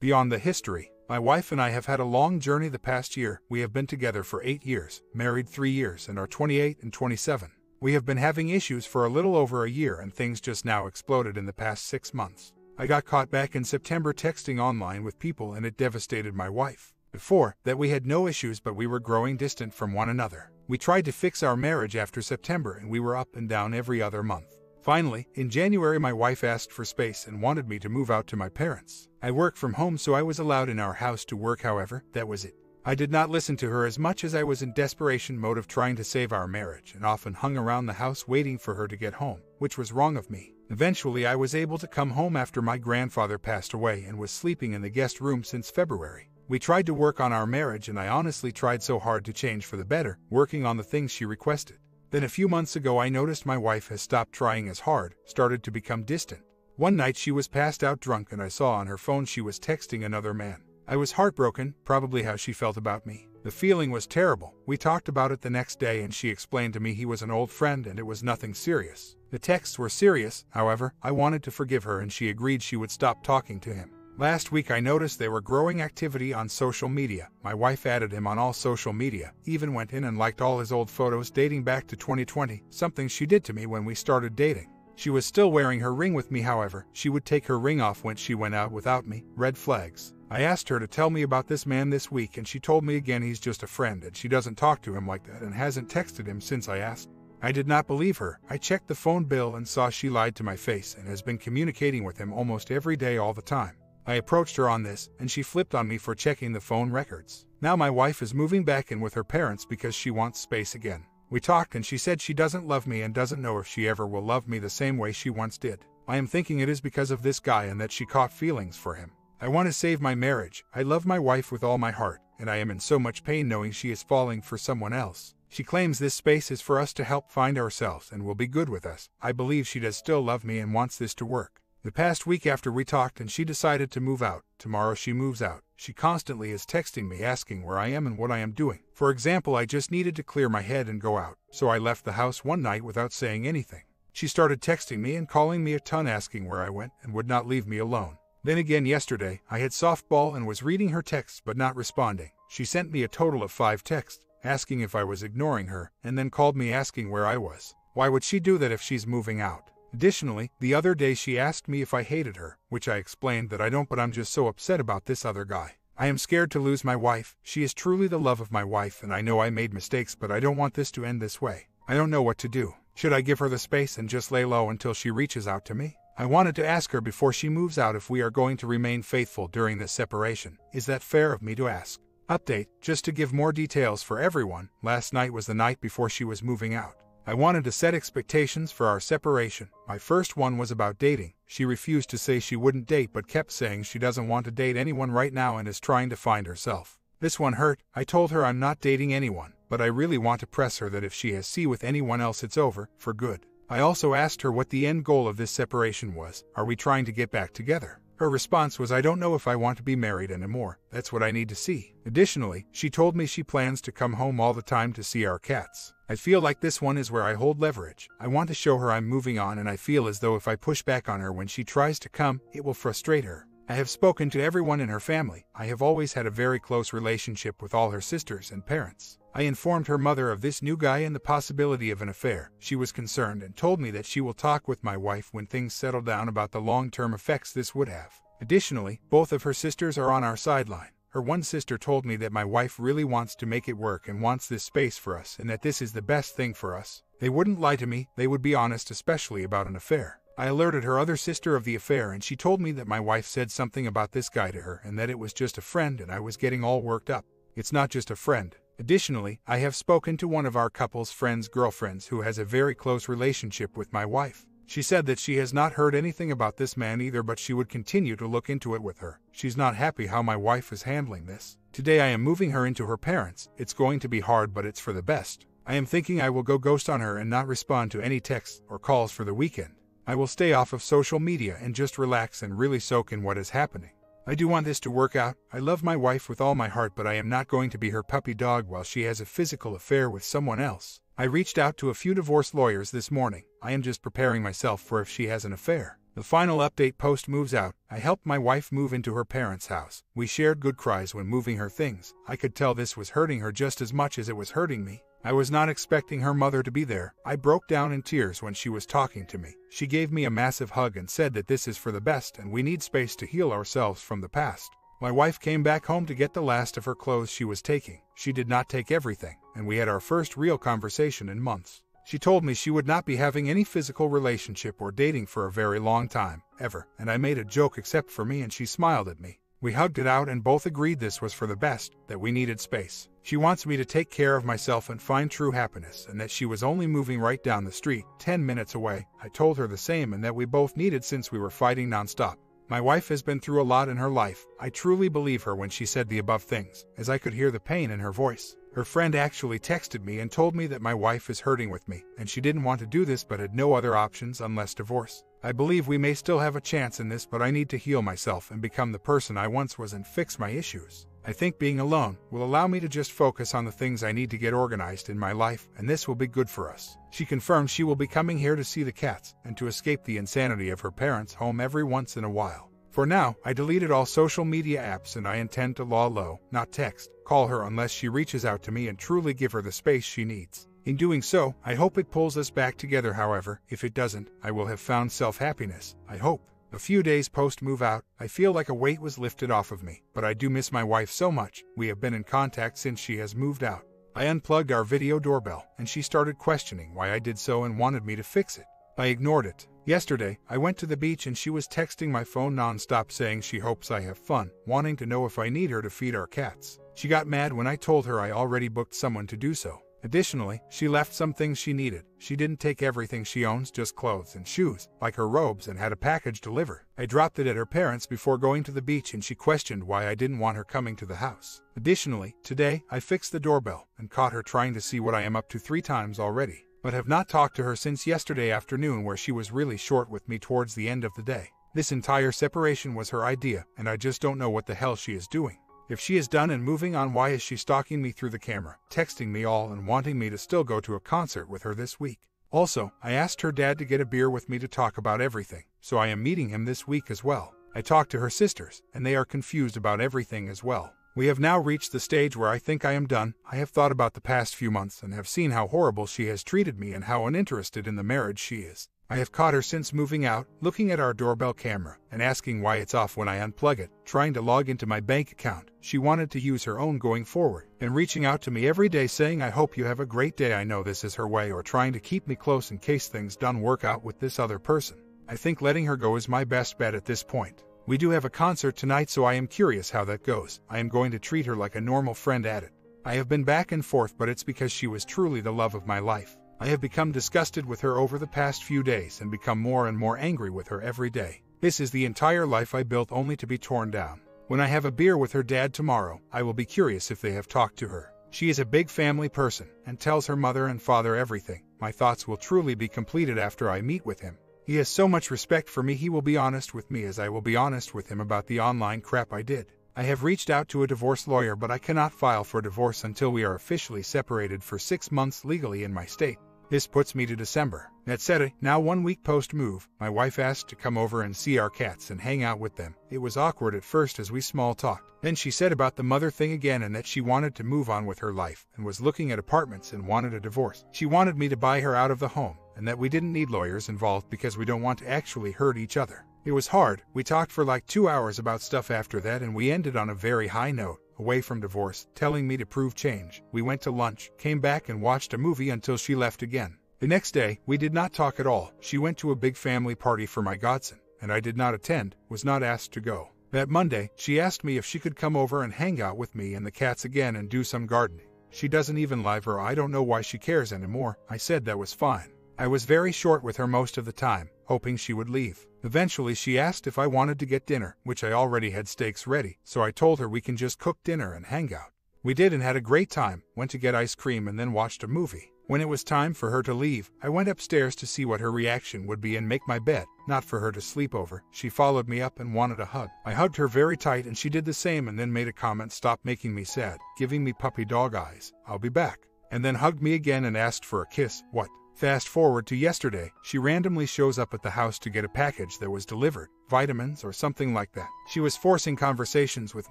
Beyond the history, my wife and I have had a long journey the past year. We have been together for eight years, married three years, and are 28 and 27. We have been having issues for a little over a year, and things just now exploded in the past six months. I got caught back in September texting online with people, and it devastated my wife. Before that, we had no issues, but we were growing distant from one another. We tried to fix our marriage after September, and we were up and down every other month. Finally, in January, my wife asked for space and wanted me to move out to my parents. I work from home, so I was allowed in our house to work, however, that was it. I did not listen to her as much as I was in desperation mode of trying to save our marriage and often hung around the house waiting for her to get home, which was wrong of me. Eventually, I was able to come home after my grandfather passed away and was sleeping in the guest room since February. We tried to work on our marriage, and I honestly tried so hard to change for the better, working on the things she requested. Then a few months ago, I noticed my wife has stopped trying as hard, started to become distant. One night she was passed out drunk, and I saw on her phone she was texting another man. I was heartbroken, probably how she felt about me. The feeling was terrible. We talked about it the next day, and she explained to me he was an old friend and it was nothing serious. The texts were serious, however, I wanted to forgive her, and she agreed she would stop talking to him. Last week I noticed there were growing activity on social media. My wife added him on all social media, even went in and liked all his old photos dating back to 2020, something she did to me when we started dating. She was still wearing her ring with me, however. She would take her ring off when she went out without me. Red flags. I asked her to tell me about this man this week, and she told me again he's just a friend and she doesn't talk to him like that and hasn't texted him since I asked. I did not believe her. I checked the phone bill and saw she lied to my face and has been communicating with him almost every day all the time. I approached her on this, and she flipped on me for checking the phone records. Now my wife is moving back in with her parents because she wants space again. We talked and she said she doesn't love me and doesn't know if she ever will love me the same way she once did. I am thinking it is because of this guy and that she caught feelings for him. I want to save my marriage. I love my wife with all my heart, and I am in so much pain knowing she is falling for someone else. She claims this space is for us to help find ourselves and will be good with us. I believe she does still love me and wants this to work. The past week after we talked and she decided to move out, tomorrow she moves out. She constantly is texting me asking where I am and what I am doing. For example, I just needed to clear my head and go out, so I left the house one night without saying anything. She started texting me and calling me a ton asking where I went and would not leave me alone. Then again yesterday, I had softball and was reading her texts but not responding. She sent me a total of five texts, asking if I was ignoring her, and then called me asking where I was. Why would she do that if she's moving out? Additionally, the other day she asked me if I hated her, which I explained that I don't, but I'm just so upset about this other guy. I am scared to lose my wife. She is truly the love of my wife, and I know I made mistakes, but I don't want this to end this way. I don't know what to do. Should I give her the space and just lay low until she reaches out to me? I wanted to ask her before she moves out if we are going to remain faithful during this separation. Is that fair of me to ask? Update, just to give more details for everyone, last night was the night before she was moving out. I wanted to set expectations for our separation. My first one was about dating. She refused to say she wouldn't date but kept saying she doesn't want to date anyone right now and is trying to find herself. This one hurt. I told her I'm not dating anyone, but I really want to press her that if she has C with anyone else it's over, for good. I also asked her what the end goal of this separation was. Are we trying to get back together? Her response was, I don't know if I want to be married anymore. That's what I need to see. Additionally, she told me she plans to come home all the time to see our cats. I feel like this one is where I hold leverage. I want to show her I'm moving on, and I feel as though if I push back on her when she tries to come, it will frustrate her. I have spoken to everyone in her family. I have always had a very close relationship with all her sisters and parents. I informed her mother of this new guy and the possibility of an affair. She was concerned and told me that she will talk with my wife when things settle down about the long term effects this would have. Additionally, both of her sisters are on our sideline. Her one sister told me that my wife really wants to make it work and wants this space for us and that this is the best thing for us. They wouldn't lie to me, they would be honest, especially about an affair. I alerted her other sister of the affair and she told me that my wife said something about this guy to her and that it was just a friend and I was getting all worked up. It's not just a friend, Additionally, I have spoken to one of our couple's friends' girlfriends who has a very close relationship with my wife. She said that she has not heard anything about this man either, but she would continue to look into it with her. She's not happy how my wife is handling this. Today I am moving her into her parents. It's going to be hard, but it's for the best. I am thinking I will go ghost on her and not respond to any texts or calls for the weekend. I will stay off of social media and just relax and really soak in what is happening. I do want this to work out. I love my wife with all my heart, but I am not going to be her puppy dog while she has a physical affair with someone else. I reached out to a few divorce lawyers this morning. I am just preparing myself for if she has an affair. The final update post moves out. I helped my wife move into her parents' house. We shared good cries when moving her things. I could tell this was hurting her just as much as it was hurting me. I was not expecting her mother to be there. I broke down in tears when she was talking to me. She gave me a massive hug and said that this is for the best and we need space to heal ourselves from the past. My wife came back home to get the last of her clothes she was taking. She did not take everything, and we had our first real conversation in months. She told me she would not be having any physical relationship or dating for a very long time, ever, and I made a joke except for me and she smiled at me. We hugged it out and both agreed this was for the best, that we needed space. She wants me to take care of myself and find true happiness, and that she was only moving right down the street, 10 minutes away. I told her the same and that we both needed since we were fighting nonstop. My wife has been through a lot in her life. I truly believe her when she said the above things, as I could hear the pain in her voice. Her friend actually texted me and told me that my wife is hurting with me, and she didn't want to do this but had no other options unless divorce. I believe we may still have a chance in this, but I need to heal myself and become the person I once was and fix my issues. I think being alone will allow me to just focus on the things I need to get organized in my life, and this will be good for us. She confirms she will be coming here to see the cats and to escape the insanity of her parents' home every once in a while. For now, I deleted all social media apps and I intend to law low, not text, call her unless she reaches out to me and truly give her the space she needs. In doing so, I hope it pulls us back together however, if it doesn't, I will have found self-happiness, I hope. A few days post move out, I feel like a weight was lifted off of me, but I do miss my wife so much. We have been in contact since she has moved out. I unplugged our video doorbell, and she started questioning why I did so and wanted me to fix it. I ignored it, Yesterday, I went to the beach and she was texting my phone nonstop saying she hopes I have fun, wanting to know if I need her to feed our cats. She got mad when I told her I already booked someone to do so. Additionally, she left some things she needed. She didn't take everything she owns, just clothes and shoes, like her robes, and had a package delivered. I dropped it at her parents before going to the beach and she questioned why I didn't want her coming to the house. Additionally, today, I fixed the doorbell and caught her trying to see what I am up to three times already but have not talked to her since yesterday afternoon where she was really short with me towards the end of the day. This entire separation was her idea, and I just don't know what the hell she is doing. If she is done and moving on, why is she stalking me through the camera, texting me all and wanting me to still go to a concert with her this week? Also, I asked her dad to get a beer with me to talk about everything, so I am meeting him this week as well. I talked to her sisters, and they are confused about everything as well. We have now reached the stage where I think I am done. I have thought about the past few months and have seen how horrible she has treated me and how uninterested in the marriage she is. I have caught her since moving out, looking at our doorbell camera and asking why it's off when I unplug it, trying to log into my bank account. She wanted to use her own going forward, and reaching out to me every day saying, I hope you have a great day. I know this is her way, or trying to keep me close in case things don't work out with this other person. I think letting her go is my best bet at this point. We do have a concert tonight, so I am curious how that goes. I am going to treat her like a normal friend at it. I have been back and forth, but it's because she was truly the love of my life. I have become disgusted with her over the past few days and become more and more angry with her every day. This is the entire life I built only to be torn down. When I have a beer with her dad tomorrow, I will be curious if they have talked to her. She is a big family person and tells her mother and father everything. My thoughts will truly be completed after I meet with him. He has so much respect for me he will be honest with me as I will be honest with him about the online crap I did. I have reached out to a divorce lawyer but I cannot file for divorce until we are officially separated for six months legally in my state. This puts me to December. That said, now one week post move, my wife asked to come over and see our cats and hang out with them. It was awkward at first as we small talked. Then she said about the mother thing again and that she wanted to move on with her life and was looking at apartments and wanted a divorce. She wanted me to buy her out of the home and that we didn't need lawyers involved because we don't want to actually hurt each other. It was hard. We talked for like two hours about stuff after that and we ended on a very high note away from divorce, telling me to prove change. We went to lunch, came back and watched a movie until she left again. The next day, we did not talk at all. She went to a big family party for my godson, and I did not attend, was not asked to go. That Monday, she asked me if she could come over and hang out with me and the cats again and do some gardening. She doesn't even live or I don't know why she cares anymore. I said that was fine. I was very short with her most of the time, hoping she would leave. Eventually, she asked if I wanted to get dinner, which I already had steaks ready, so I told her we can just cook dinner and hang out. We did and had a great time, went to get ice cream and then watched a movie. When it was time for her to leave, I went upstairs to see what her reaction would be and make my bed, not for her to sleep over. She followed me up and wanted a hug. I hugged her very tight and she did the same and then made a comment stop making me sad, giving me puppy dog eyes. I'll be back. And then hugged me again and asked for a kiss. What? Fast forward to yesterday, she randomly shows up at the house to get a package that was delivered, vitamins or something like that. She was forcing conversations with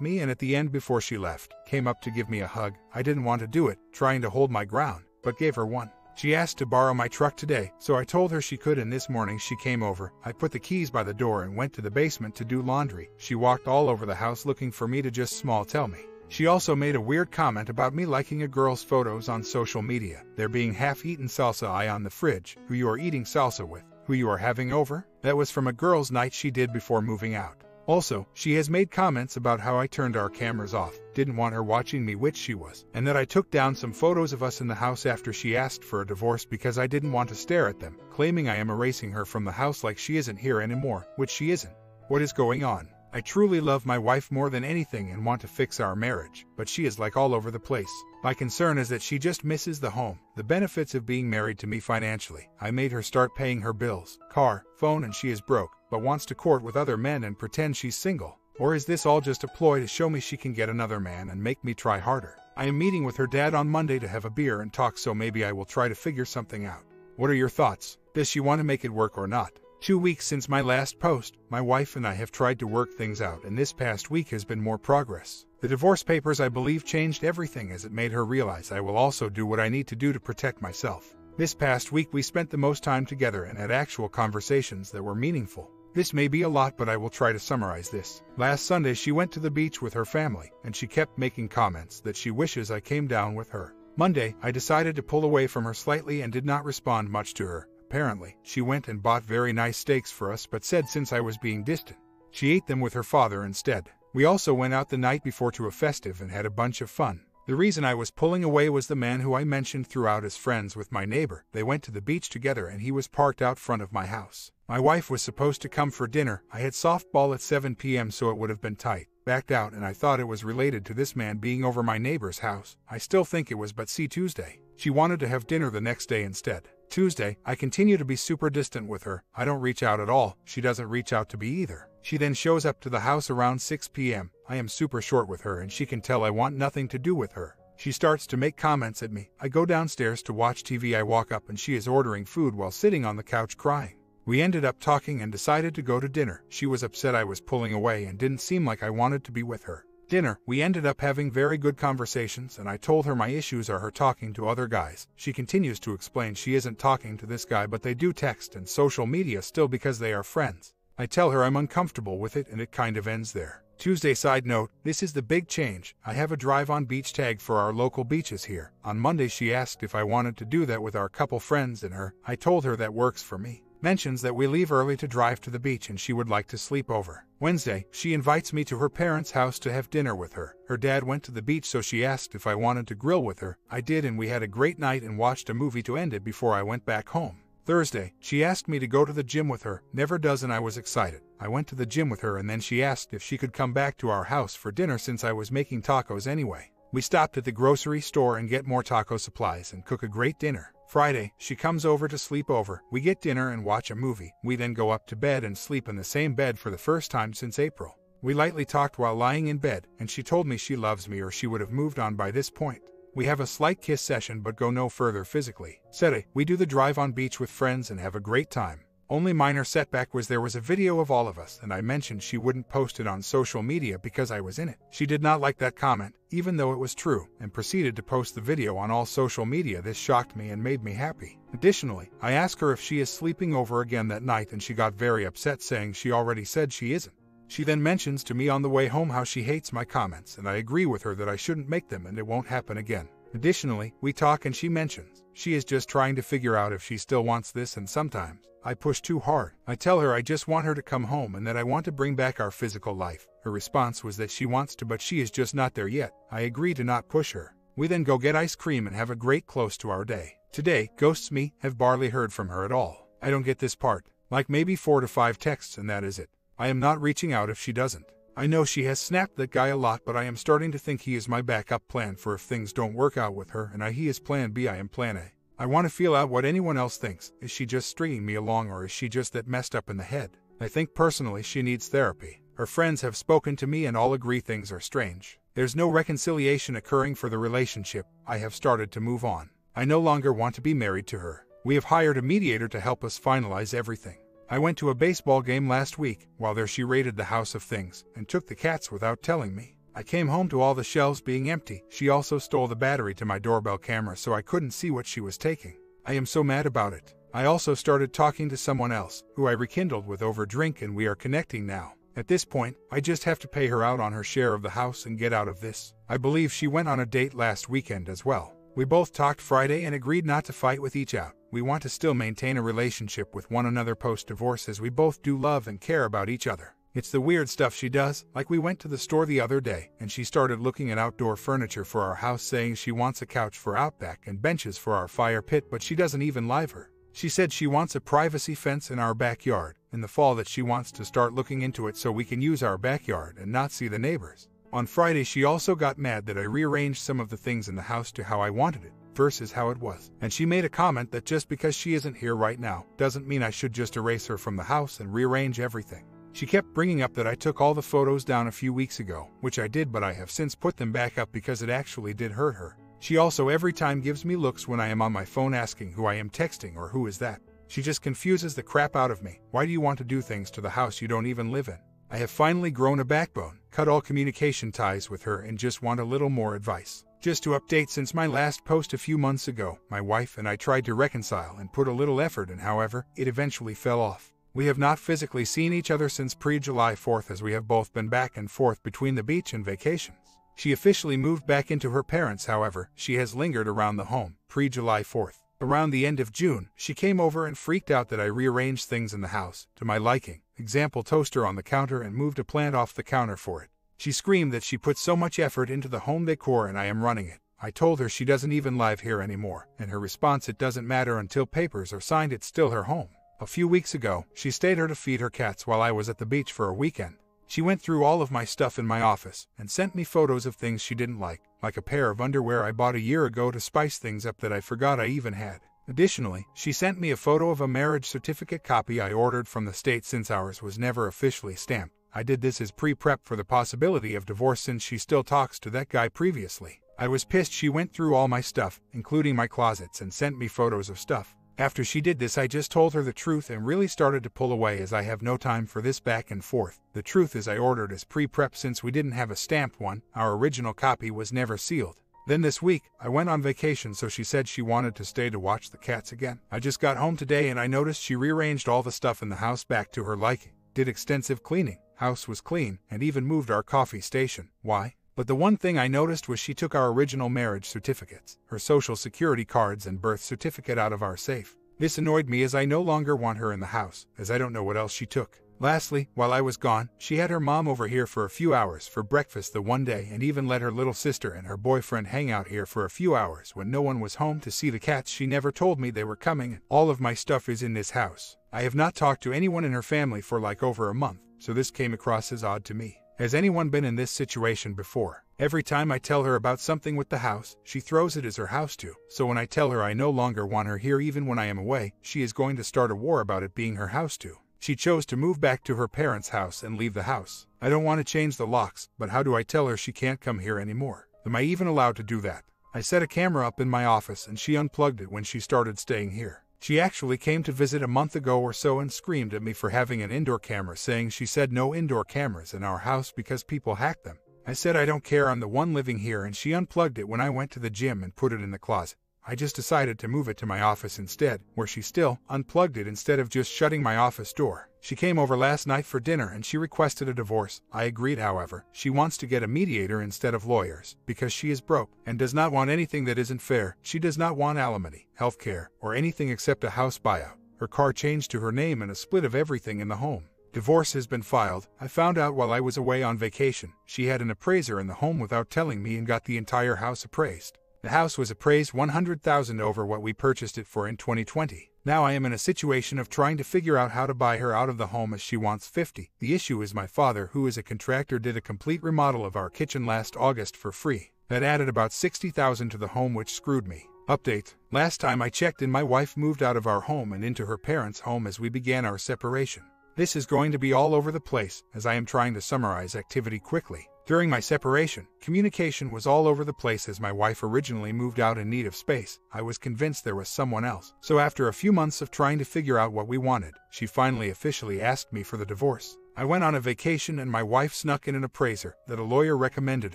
me and at the end before she left, came up to give me a hug. I didn't want to do it, trying to hold my ground, but gave her one. She asked to borrow my truck today, so I told her she could and this morning she came over. I put the keys by the door and went to the basement to do laundry. She walked all over the house looking for me to just small tell me. She also made a weird comment about me liking a girl's photos on social media. There being half-eaten salsa eye on the fridge, who you are eating salsa with, who you are having over. That was from a girl's night she did before moving out. Also, she has made comments about how I turned our cameras off, didn't want her watching me which she was, and that I took down some photos of us in the house after she asked for a divorce because I didn't want to stare at them, claiming I am erasing her from the house like she isn't here anymore, which she isn't. What is going on? I truly love my wife more than anything and want to fix our marriage, but she is like all over the place. My concern is that she just misses the home, the benefits of being married to me financially. I made her start paying her bills, car, phone and she is broke, but wants to court with other men and pretend she's single. Or is this all just a ploy to show me she can get another man and make me try harder? I am meeting with her dad on Monday to have a beer and talk so maybe I will try to figure something out. What are your thoughts? Does she want to make it work or not? Two weeks since my last post, my wife and I have tried to work things out and this past week has been more progress. The divorce papers I believe changed everything as it made her realize I will also do what I need to do to protect myself. This past week we spent the most time together and had actual conversations that were meaningful. This may be a lot but I will try to summarize this. Last Sunday she went to the beach with her family and she kept making comments that she wishes I came down with her. Monday, I decided to pull away from her slightly and did not respond much to her. Apparently, she went and bought very nice steaks for us but said since I was being distant, she ate them with her father instead. We also went out the night before to a festive and had a bunch of fun. The reason I was pulling away was the man who I mentioned throughout as friends with my neighbor. They went to the beach together and he was parked out front of my house. My wife was supposed to come for dinner. I had softball at 7 p.m. so it would have been tight. Backed out and I thought it was related to this man being over my neighbor's house. I still think it was but see Tuesday. She wanted to have dinner the next day instead. Tuesday, I continue to be super distant with her. I don't reach out at all. She doesn't reach out to me either. She then shows up to the house around 6 p.m. I am super short with her and she can tell I want nothing to do with her. She starts to make comments at me. I go downstairs to watch TV. I walk up and she is ordering food while sitting on the couch crying. We ended up talking and decided to go to dinner. She was upset I was pulling away and didn't seem like I wanted to be with her dinner, we ended up having very good conversations and I told her my issues are her talking to other guys. She continues to explain she isn't talking to this guy but they do text and social media still because they are friends. I tell her I'm uncomfortable with it and it kind of ends there. Tuesday side note, this is the big change. I have a drive on beach tag for our local beaches here. On Monday she asked if I wanted to do that with our couple friends and her. I told her that works for me mentions that we leave early to drive to the beach and she would like to sleep over. Wednesday, she invites me to her parents' house to have dinner with her. Her dad went to the beach so she asked if I wanted to grill with her. I did and we had a great night and watched a movie to end it before I went back home. Thursday, she asked me to go to the gym with her, never does and I was excited. I went to the gym with her and then she asked if she could come back to our house for dinner since I was making tacos anyway. We stopped at the grocery store and get more taco supplies and cook a great dinner. Friday, she comes over to sleep over. We get dinner and watch a movie. We then go up to bed and sleep in the same bed for the first time since April. We lightly talked while lying in bed, and she told me she loves me or she would have moved on by this point. We have a slight kiss session but go no further physically. Saturday, we do the drive on beach with friends and have a great time. Only minor setback was there was a video of all of us, and I mentioned she wouldn't post it on social media because I was in it. She did not like that comment, even though it was true, and proceeded to post the video on all social media. This shocked me and made me happy. Additionally, I asked her if she is sleeping over again that night and she got very upset saying she already said she isn't. She then mentions to me on the way home how she hates my comments, and I agree with her that I shouldn't make them and it won't happen again. Additionally, we talk and she mentions she is just trying to figure out if she still wants this and sometimes I push too hard. I tell her I just want her to come home and that I want to bring back our physical life. Her response was that she wants to but she is just not there yet. I agree to not push her. We then go get ice cream and have a great close to our day. Today, ghosts me, have barely heard from her at all. I don't get this part. Like maybe four to five texts and that is it. I am not reaching out if she doesn't. I know she has snapped that guy a lot, but I am starting to think he is my backup plan for if things don't work out with her, and I, he is plan B, I am plan A. I want to feel out what anyone else thinks. Is she just stringing me along, or is she just that messed up in the head? I think personally she needs therapy. Her friends have spoken to me and all agree things are strange. There's no reconciliation occurring for the relationship. I have started to move on. I no longer want to be married to her. We have hired a mediator to help us finalize everything. I went to a baseball game last week. While there, she raided the house of things and took the cats without telling me. I came home to all the shelves being empty. She also stole the battery to my doorbell camera so I couldn't see what she was taking. I am so mad about it. I also started talking to someone else, who I rekindled with over drink, and we are connecting now. At this point, I just have to pay her out on her share of the house and get out of this. I believe she went on a date last weekend as well. We both talked Friday and agreed not to fight with each out. We want to still maintain a relationship with one another post divorce as we both do love and care about each other. It's the weird stuff she does, like we went to the store the other day and she started looking at outdoor furniture for our house saying she wants a couch for Outback and benches for our fire pit, but she doesn't even live her. She said she wants a privacy fence in our backyard, in the fall that she wants to start looking into it so we can use our backyard and not see the neighbors. On Friday, she also got mad that I rearranged some of the things in the house to how I wanted it, versus how it was. And she made a comment that just because she isn't here right now doesn't mean I should just erase her from the house and rearrange everything. She kept bringing up that I took all the photos down a few weeks ago, which I did, but I have since put them back up because it actually did hurt her. She also every time gives me looks when I am on my phone asking who I am texting or who is that. She just confuses the crap out of me. Why do you want to do things to the house you don't even live in? I have finally grown a backbone, cut all communication ties with her, and just want a little more advice. Just to update since my last post a few months ago, my wife and I tried to reconcile and put a little effort in, however, it eventually fell off. We have not physically seen each other since pre July 4th as we have both been back and forth between the beach and vacations. She officially moved back into her parents', however, she has lingered around the home pre July 4th. Around the end of June, she came over and freaked out that I rearranged things in the house to my liking, example toaster on the counter and moved a plant off the counter for it. She screamed that she put so much effort into the home decor and I am running it. I told her she doesn't even live here anymore, and her response it doesn't matter until papers are signed it's still her home. A few weeks ago, she stayed here to feed her cats while I was at the beach for a weekend. She went through all of my stuff in my office and sent me photos of things she didn't like, like a pair of underwear I bought a year ago to spice things up that I forgot I even had. Additionally, she sent me a photo of a marriage certificate copy I ordered from the state since ours was never officially stamped. I did this as pre prep for the possibility of divorce since she still talks to that guy previously. I was pissed she went through all my stuff, including my closets, and sent me photos of stuff. After she did this, I just told her the truth and really started to pull away as I have no time for this back and forth. The truth is, I ordered as pre prep since we didn't have a stamped one, our original copy was never sealed. Then this week, I went on vacation, so she said she wanted to stay to watch the cats again. I just got home today and I noticed she rearranged all the stuff in the house back to her liking, did extensive cleaning, house was clean, and even moved our coffee station. Why? But the one thing I noticed was she took our original marriage certificates, her social security cards, and birth certificate out of our safe. This annoyed me as I no longer want her in the house, as I don't know what else she took. Lastly, while I was gone, she had her mom over here for a few hours for breakfast the one day and even let her little sister and her boyfriend hang out here for a few hours when no one was home to see the cats. She never told me they were coming. All of my stuff is in this house. I have not talked to anyone in her family for like over a month, so this came across as odd to me. Has anyone been in this situation before? Every time I tell her about something with the house, she throws it as her house too. So when I tell her I no longer want her here even when I am away, she is going to start a war about it being her house too. She chose to move back to her parents' house and leave the house. I don't want to change the locks, but how do I tell her she can't come here anymore? Am I even allowed to do that? I set a camera up in my office and she unplugged it when she started staying here. She actually came to visit a month ago or so and screamed at me for having an indoor camera, saying she said no indoor cameras in our house because people hack them. I said I don't care, I'm the one living here, and she unplugged it when I went to the gym and put it in the closet. I just decided to move it to my office instead, where she still unplugged it instead of just shutting my office door. She came over last night for dinner and she requested a divorce. I agreed, however. She wants to get a mediator instead of lawyers because she is broke and does not want anything that isn't fair. She does not want alimony, health care, or anything except a house buyout. Her car changed to her name and a split of everything in the home. Divorce has been filed. I found out while I was away on vacation. She had an appraiser in the home without telling me and got the entire house appraised. The house was appraised 100,000 over what we purchased it for in 2020. Now I am in a situation of trying to figure out how to buy her out of the home as she wants 50. The issue is my father, who is a contractor, did a complete remodel of our kitchen last August for free. That added about 60,000 to the home which screwed me. Update. Last time I checked in my wife moved out of our home and into her parents' home as we began our separation. This is going to be all over the place as I am trying to summarize activity quickly. During my separation, communication was all over the place as my wife originally moved out in need of space. I was convinced there was someone else. So after a few months of trying to figure out what we wanted, she finally officially asked me for the divorce. I went on a vacation and my wife snuck in an appraiser that a lawyer recommended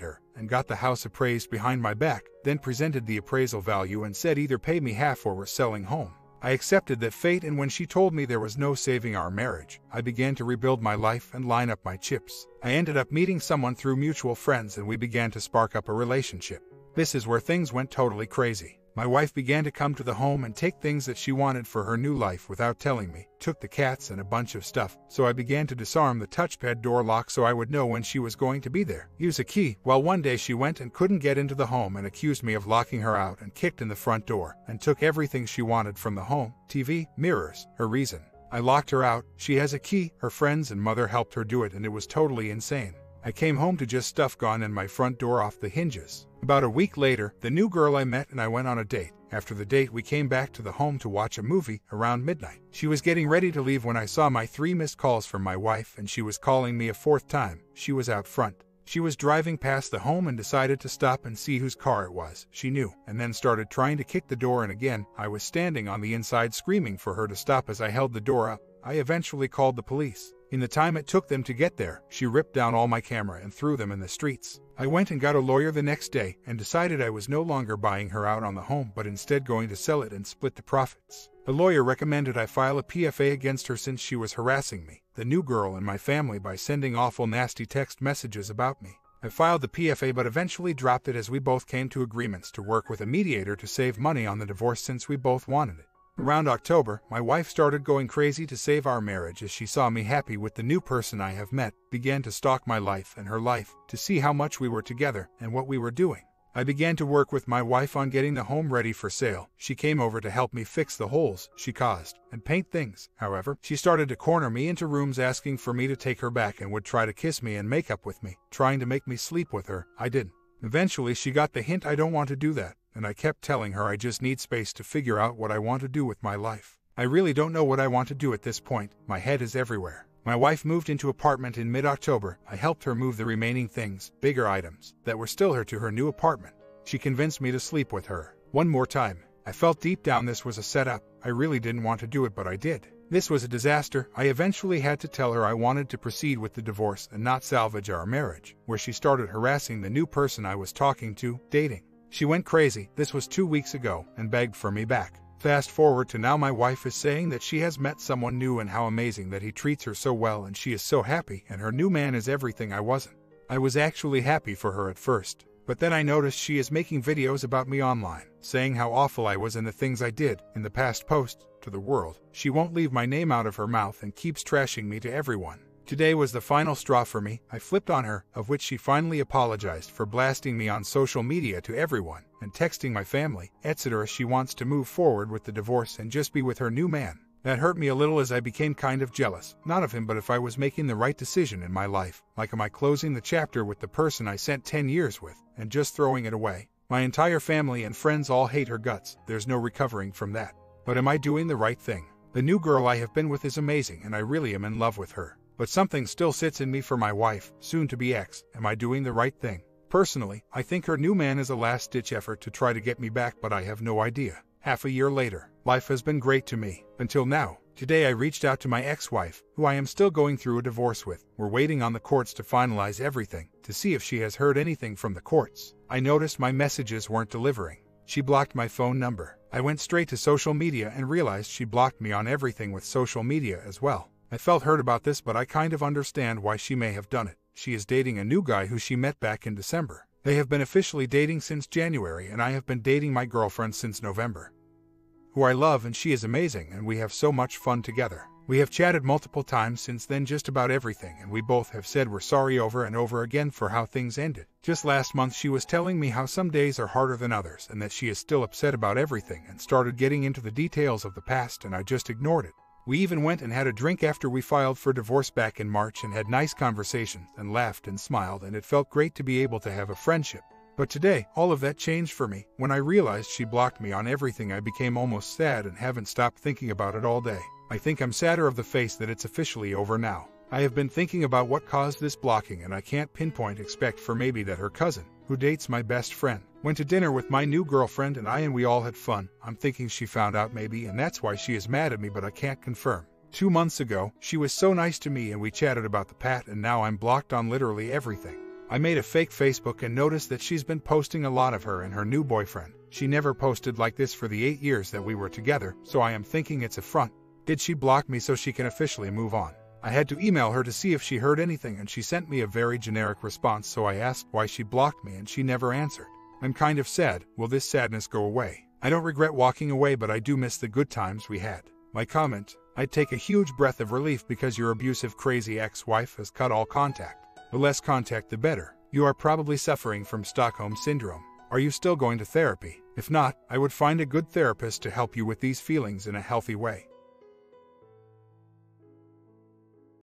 her and got the house appraised behind my back, then presented the appraisal value and said either pay me half or we're selling home. I accepted that fate, and when she told me there was no saving our marriage, I began to rebuild my life and line up my chips. I ended up meeting someone through mutual friends, and we began to spark up a relationship. This is where things went totally crazy. My wife began to come to the home and take things that she wanted for her new life without telling me, took the cats and a bunch of stuff, so I began to disarm the touchpad door lock so I would know when she was going to be there. Use a key. Well, one day she went and couldn't get into the home and accused me of locking her out and kicked in the front door and took everything she wanted from the home TV, mirrors, her reason. I locked her out. She has a key. Her friends and mother helped her do it, and it was totally insane. I came home to just stuff gone and my front door off the hinges. About a week later, the new girl I met and I went on a date. After the date, we came back to the home to watch a movie around midnight. She was getting ready to leave when I saw my three missed calls from my wife and she was calling me a fourth time. She was out front. She was driving past the home and decided to stop and see whose car it was. She knew, and then started trying to kick the door in again. I was standing on the inside screaming for her to stop as I held the door up. I eventually called the police. In the time it took them to get there, she ripped down all my camera and threw them in the streets. I went and got a lawyer the next day and decided I was no longer buying her out on the home but instead going to sell it and split the profits. The lawyer recommended I file a PFA against her since she was harassing me, the new girl, and my family by sending awful nasty text messages about me. I filed the PFA but eventually dropped it as we both came to agreements to work with a mediator to save money on the divorce since we both wanted it. Around October, my wife started going crazy to save our marriage as she saw me happy with the new person I have met, began to stalk my life and her life to see how much we were together and what we were doing. I began to work with my wife on getting the home ready for sale. She came over to help me fix the holes she caused and paint things. However, she started to corner me into rooms asking for me to take her back and would try to kiss me and make up with me, trying to make me sleep with her. I didn't. Eventually, she got the hint I don't want to do that and I kept telling her I just need space to figure out what I want to do with my life. I really don't know what I want to do at this point, my head is everywhere. My wife moved into apartment in mid-October. I helped her move the remaining things, bigger items, that were still her to her new apartment. She convinced me to sleep with her. One more time. I felt deep down this was a setup. I really didn't want to do it, but I did. This was a disaster. I eventually had to tell her I wanted to proceed with the divorce and not salvage our marriage, where she started harassing the new person I was talking to, dating. She went crazy, this was two weeks ago, and begged for me back. Fast forward to now my wife is saying that she has met someone new and how amazing that he treats her so well and she is so happy and her new man is everything I wasn't. I was actually happy for her at first, but then I noticed she is making videos about me online, saying how awful I was and the things I did in the past post to the world. She won't leave my name out of her mouth and keeps trashing me to everyone. Today was the final straw for me. I flipped on her, of which she finally apologized for blasting me on social media to everyone and texting my family, etc. She wants to move forward with the divorce and just be with her new man. That hurt me a little as I became kind of jealous, not of him but if I was making the right decision in my life, like am I closing the chapter with the person I spent 10 years with and just throwing it away. My entire family and friends all hate her guts, there's no recovering from that. But am I doing the right thing? The new girl I have been with is amazing and I really am in love with her. But something still sits in me for my wife, soon to be ex. Am I doing the right thing? Personally, I think her new man is a last ditch effort to try to get me back, but I have no idea. Half a year later, life has been great to me, until now. Today I reached out to my ex-wife, who I am still going through a divorce with. We're waiting on the courts to finalize everything, to see if she has heard anything from the courts. I noticed my messages weren't delivering. She blocked my phone number. I went straight to social media and realized she blocked me on everything with social media as well. I felt hurt about this, but I kind of understand why she may have done it. She is dating a new guy who she met back in December. They have been officially dating since January, and I have been dating my girlfriend since November, who I love, and she is amazing, and we have so much fun together. We have chatted multiple times since then just about everything, and we both have said we're sorry over and over again for how things ended. Just last month, she was telling me how some days are harder than others, and that she is still upset about everything, and started getting into the details of the past, and I just ignored it. We even went and had a drink after we filed for divorce back in March and had nice conversations and laughed and smiled and it felt great to be able to have a friendship. But today, all of that changed for me. When I realized she blocked me on everything, I became almost sad and haven't stopped thinking about it all day. I think I'm sadder of the face that it's officially over now. I have been thinking about what caused this blocking and I can't pinpoint expect for maybe that her cousin, who dates my best friend, went to dinner with my new girlfriend and I and we all had fun. I'm thinking she found out maybe and that's why she is mad at me but I can't confirm. Two months ago, she was so nice to me and we chatted about the pat and now I'm blocked on literally everything. I made a fake Facebook and noticed that she's been posting a lot of her and her new boyfriend. She never posted like this for the eight years that we were together, so I am thinking it's a front. Did she block me so she can officially move on? I had to email her to see if she heard anything and she sent me a very generic response so I asked why she blocked me and she never answered. I'm kind of sad, will this sadness go away? I don't regret walking away but I do miss the good times we had. My comment, I'd take a huge breath of relief because your abusive crazy ex-wife has cut all contact. The less contact the better. You are probably suffering from Stockholm Syndrome. Are you still going to therapy? If not, I would find a good therapist to help you with these feelings in a healthy way.